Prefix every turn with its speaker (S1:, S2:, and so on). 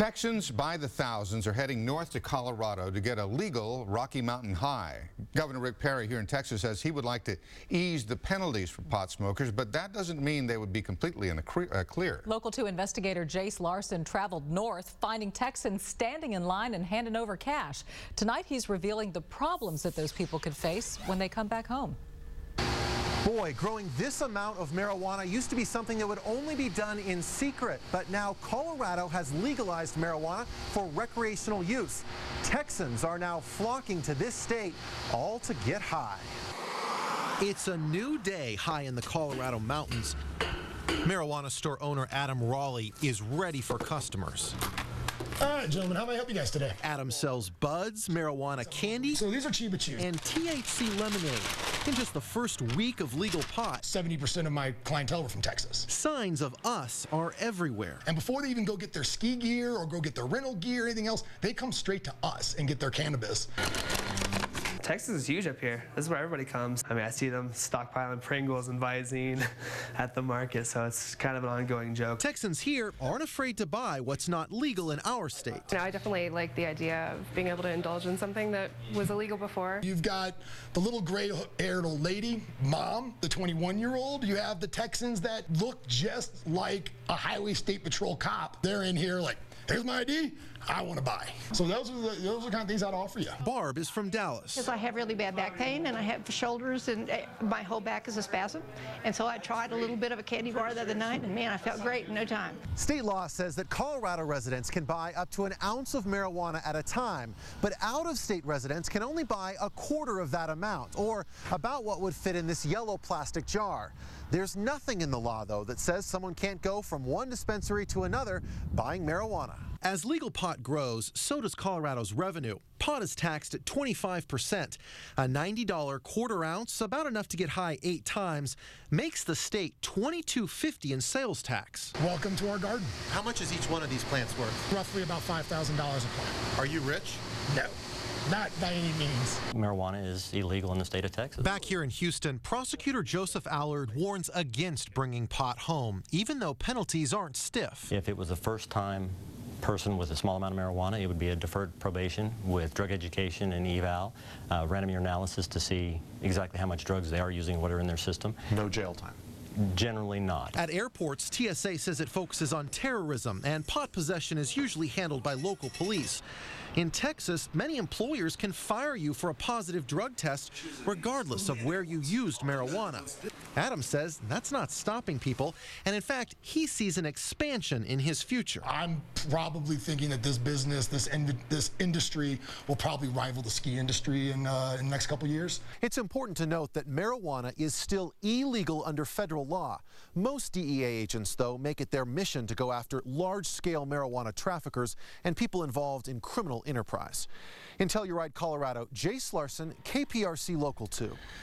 S1: Texans by the thousands are heading north to Colorado to get a legal Rocky Mountain High. Governor Rick Perry here in Texas says he would like to ease the penalties for pot smokers, but that doesn't mean they would be completely in the uh, clear.
S2: Local 2 investigator Jace Larson traveled north, finding Texans standing in line and handing over cash. Tonight he's revealing the problems that those people could face when they come back home.
S3: Boy, growing this amount of marijuana used to be something that would only be done in secret, but now Colorado has legalized marijuana for recreational use. Texans are now flocking to this state all to get high. It's a new day high in the Colorado mountains. Marijuana store owner Adam Raleigh is ready for customers.
S4: All right, gentlemen, how may I help you guys today?
S3: Adam sells buds, marijuana candy,
S4: So these are Chiba Chews.
S3: and THC lemonade. In just the first week of legal pot,
S4: 70% of my clientele were from Texas.
S3: signs of us are everywhere.
S4: And before they even go get their ski gear or go get their rental gear or anything else, they come straight to us and get their cannabis.
S5: Texas is huge up here. This is where everybody comes. I mean, I see them stockpiling Pringles and Visine at the market, so it's kind of an ongoing joke.
S3: Texans here aren't afraid to buy what's not legal in our state.
S6: Now, I definitely like the idea of being able to indulge in something that was illegal before.
S4: You've got the little gray haired old lady, mom, the 21 year old. You have the Texans that look just like a Highway State Patrol cop. They're in here like, here's my ID, I want to buy. So those are the, those are the kind of things I'd offer you.
S3: Barb is from Dallas.
S7: Because I have really bad back pain and I have shoulders and uh, my whole back is a spasm. And so I tried a little bit of a candy bar the other night and man, I felt great in no time.
S3: State law says that Colorado residents can buy up to an ounce of marijuana at a time, but out of state residents can only buy a quarter of that amount, or about what would fit in this yellow plastic jar. There's nothing in the law, though, that says someone can't go from one dispensary to another buying marijuana. As legal pot grows, so does Colorado's revenue. Pot is taxed at 25%. A $90 quarter ounce, about enough to get high eight times, makes the state $22.50 in sales tax.
S4: Welcome to our garden.
S3: How much is each one of these plants worth?
S4: Roughly about $5,000 a plant.
S3: Are you rich?
S4: No, not by any means.
S8: Marijuana is illegal in the state of Texas.
S3: Back here in Houston, prosecutor Joseph Allard warns against bringing pot home, even though penalties aren't stiff.
S8: If it was the first time person with a small amount of marijuana, it would be a deferred probation with drug education and eval, uh, random urinalysis to see exactly how much drugs they are using, what are in their system.
S3: No jail time.
S8: Generally not.
S3: At airports, TSA says it focuses on terrorism, and pot possession is usually handled by local police. In Texas, many employers can fire you for a positive drug test regardless of where you used marijuana. Adam says that's not stopping people, and in fact, he sees an expansion in his future.
S4: I'm probably thinking that this business, this in, this industry, will probably rival the ski industry in, uh, in the next couple years.
S3: It's important to note that marijuana is still illegal under federal law. Most DEA agents, though, make it their mission to go after large-scale marijuana traffickers and people involved in criminal enterprise. In Telluride, Colorado, Jace Larson, KPRC Local 2.